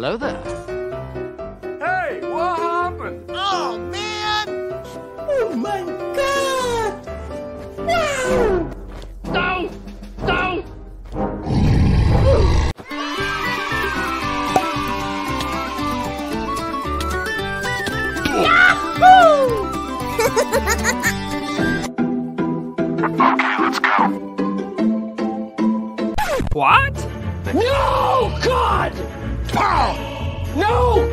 hello there. Hey, what happened? Oh, man! Oh my god! Wow! No! No! Okay, let's go. What? No, God! No, God, please!